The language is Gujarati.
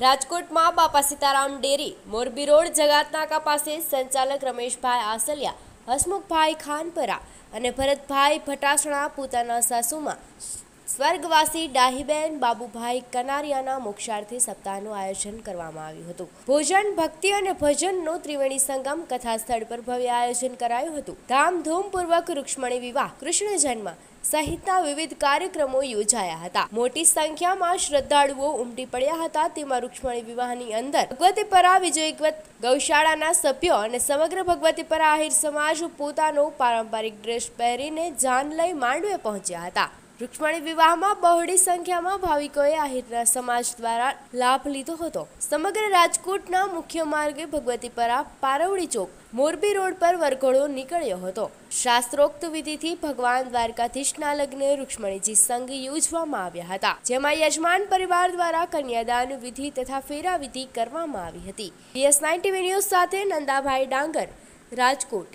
રાજકોટમાં બાપા સીતારામ ડેરી, મોરબી રોડ જગાતનાકા પાસે સંચાલક રમેશભાઈ આસલિયા, હસમુખભાઈ ખાનપરા અને ભરતભાઈ ભટાસણા પોતાના સાસુમાં સ્વર્ગવાસી ડાહીબેન બાબુભાઈ કનારિયાના મોક્ષાર્થી સપ્તાહનું આયોજન કરવામાં આવ્યું હતું. ભોજન, ભક્તિ અને ભજનનો ત્રિવેણી સંગમ કથા સ્થળ પર ભવ્ય આયોજન કરાયું હતું. ધામધૂમપૂર્વક રૂક્ષ્મણી વિવાહ, કૃષ્ણ જન્મ સહિતના વિવિધ કાર્યક્રમો યોજાયા હતા. મોટી સંખ્યામાં શ્રદ્ધાળુઓ ઉમટી પડ્યા હતા. તેમાં રૂક્ષ્મણી વિવાહની અંદર ભગવતીપરા, વિજયગત ગૌશાળાના સભ્યો અને સમગ્ર ભગવતીપરા આહિર સમાજ પોતાનો પારંપરિક ડ્રેસ પહેરીને જાન લઈ માંડવે પહોંચ્યા હતા. રૂક્ષ્મણી વિવાહમાં બહોળી સંખ્યામાં ભાવિકોએ આહિરના સમાજ દ્વારા લાભ લીધો હતો. સમગ્ર રાજકોટના મુખ્ય માર્ગે ભગવતીપરા પારવડી ચોક, મોરબી રોડ પર વરઘોડો નીકળ્યો હતો. શાસ્ત્રોક્ત વિધિથી ભગવાન દ્વારકાધીશના લગ્ન રૂક્ષ્મણીજી સંઘ યોજવામાં આવ્યા હતા, જેમાં યજમાન પરિવાર દ્વારા કન્યાદાન વિધિ તથા ફેરા વિધિ કરવામાં આવી હતી. બીએસ નાઇન્ટી ન્યૂઝ સાથે નંદાભાઈ ડાંગર, રાજકોટ.